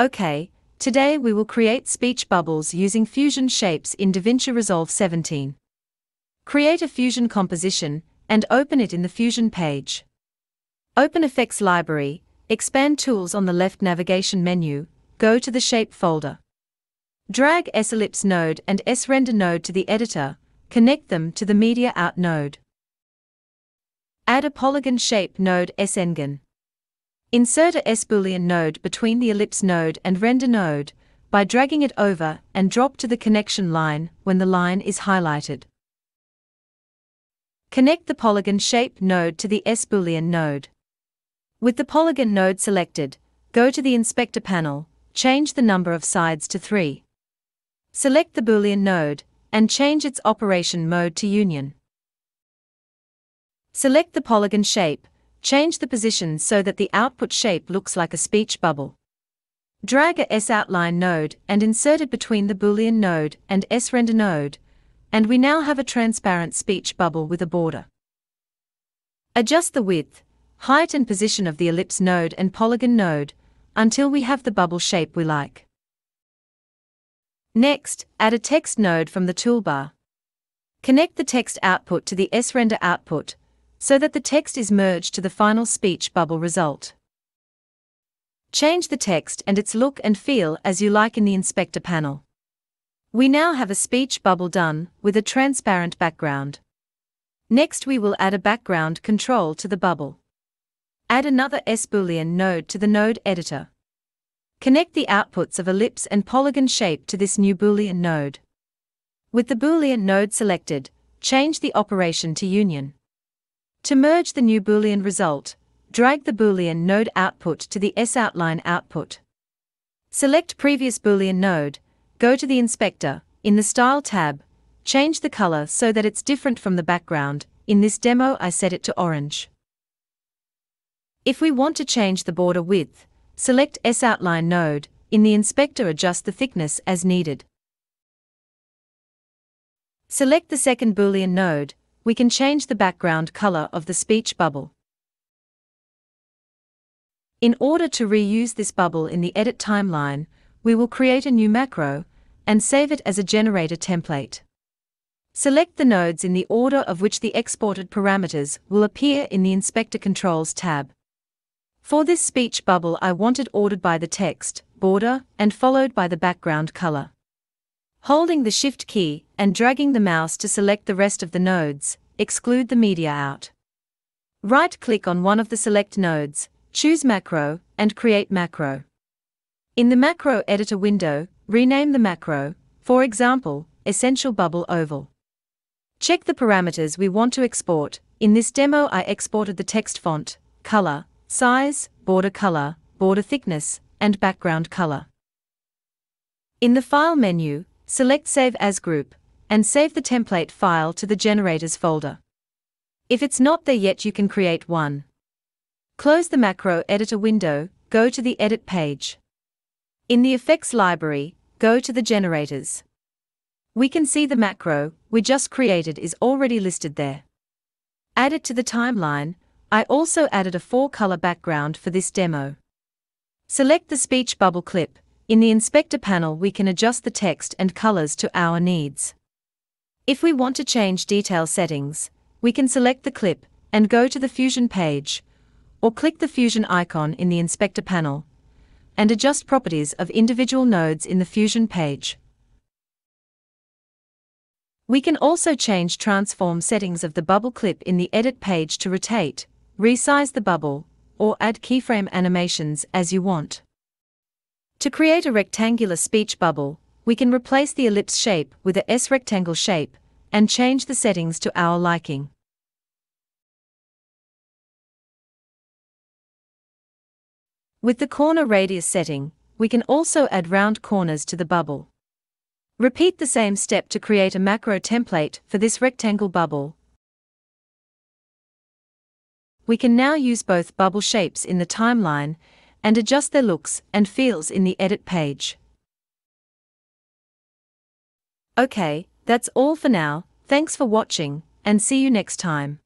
Okay, today we will create speech bubbles using fusion shapes in DaVinci Resolve 17. Create a fusion composition and open it in the Fusion page. Open Effects Library, expand Tools on the left navigation menu, go to the Shape folder. Drag S-Ellipse node and S-Render node to the editor, connect them to the Media Out node. Add a polygon shape node S-NGon. Insert a S-Boolean node between the ellipse node and render node by dragging it over and drop to the connection line when the line is highlighted. Connect the polygon shape node to the S-Boolean node. With the polygon node selected, go to the inspector panel, change the number of sides to 3. Select the Boolean node, and change its operation mode to union. Select the polygon shape, Change the position so that the output shape looks like a speech bubble. Drag a S-outline node and insert it between the Boolean node and S-render node, and we now have a transparent speech bubble with a border. Adjust the width, height and position of the ellipse node and polygon node until we have the bubble shape we like. Next, add a text node from the toolbar. Connect the text output to the S-render output so that the text is merged to the final speech bubble result. Change the text and its look and feel as you like in the inspector panel. We now have a speech bubble done with a transparent background. Next we will add a background control to the bubble. Add another S-Boolean node to the node editor. Connect the outputs of ellipse and polygon shape to this new Boolean node. With the Boolean node selected, change the operation to union. To merge the new Boolean result, drag the Boolean node output to the S-outline output. Select previous Boolean node, go to the inspector, in the Style tab, change the color so that it's different from the background, in this demo I set it to orange. If we want to change the border width, select S-outline node, in the inspector adjust the thickness as needed. Select the second Boolean node, we can change the background color of the speech bubble. In order to reuse this bubble in the edit timeline, we will create a new macro and save it as a generator template. Select the nodes in the order of which the exported parameters will appear in the Inspector Controls tab. For this speech bubble I want it ordered by the text, border, and followed by the background color. Holding the Shift key and dragging the mouse to select the rest of the nodes, exclude the media out. Right-click on one of the select nodes, choose Macro, and create macro. In the Macro Editor window, rename the macro, for example, Essential Bubble Oval. Check the parameters we want to export. In this demo I exported the text font, color, size, border color, border thickness, and background color. In the File menu, Select Save As Group, and save the template file to the Generators folder. If it's not there yet you can create one. Close the Macro Editor window, go to the Edit page. In the Effects library, go to the Generators. We can see the macro we just created is already listed there. Add it to the timeline, I also added a four-color background for this demo. Select the speech bubble clip, in the inspector panel we can adjust the text and colors to our needs. If we want to change detail settings, we can select the clip and go to the Fusion page, or click the Fusion icon in the inspector panel, and adjust properties of individual nodes in the Fusion page. We can also change transform settings of the bubble clip in the Edit page to rotate, resize the bubble, or add keyframe animations as you want. To create a rectangular speech bubble, we can replace the ellipse shape with a S rectangle shape and change the settings to our liking. With the corner radius setting, we can also add round corners to the bubble. Repeat the same step to create a macro template for this rectangle bubble. We can now use both bubble shapes in the timeline and adjust their looks and feels in the edit page. Okay, that's all for now, thanks for watching, and see you next time.